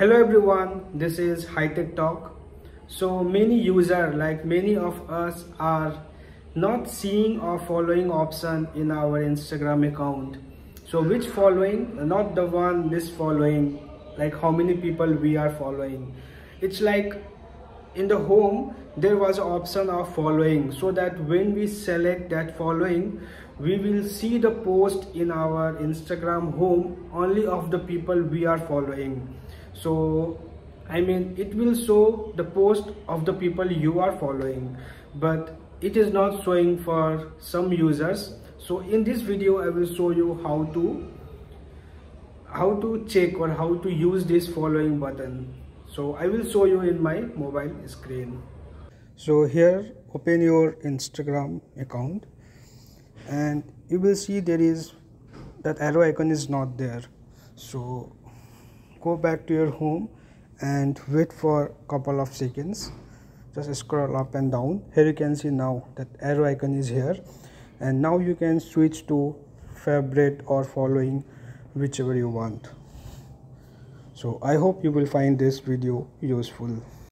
hello everyone. This is HiTech Talk. So many user like many of us are not seeing or following option in our instagram account. So which following? Not the one this following like how many people we are following. It's like in the home there was option of following so that when we select that following we will see the post in our instagram home. Only of the people we are following. So i mean it will show the post of the people you are following. But it is not showing for some users. So in this video i will show you how to how to check or how to use this following button. So i will show you in my mobile screen. So here open your instagram account and you will see there is that arrow icon is not there. So go back to your home and wait for a couple of seconds. Just scroll up and down. Here you can see now that arrow icon is here. And now you can switch to favorite or following whichever you want. So i hope you will find this video useful